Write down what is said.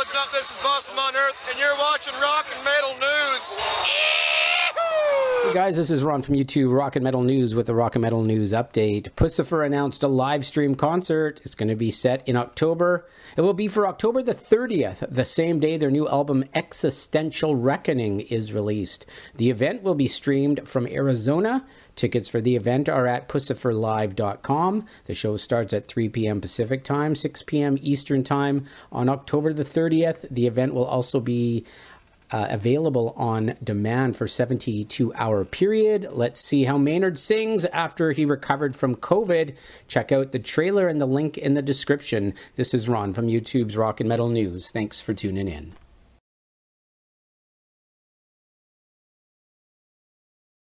what's up? This is Boss on Earth, and you're watching Rock and Metal. Hey guys, this is Ron from YouTube Rock and Metal News with the Rock and Metal News update. Puscifer announced a live stream concert. It's going to be set in October. It will be for October the 30th, the same day their new album Existential Reckoning is released. The event will be streamed from Arizona. Tickets for the event are at pusciferlive.com. The show starts at 3 p.m. Pacific Time, 6 p.m. Eastern Time on October the 30th. The event will also be uh, available on demand for 72 hour period. Let's see how Maynard sings after he recovered from COVID. Check out the trailer and the link in the description. This is Ron from YouTube's Rock and Metal News. Thanks for tuning in.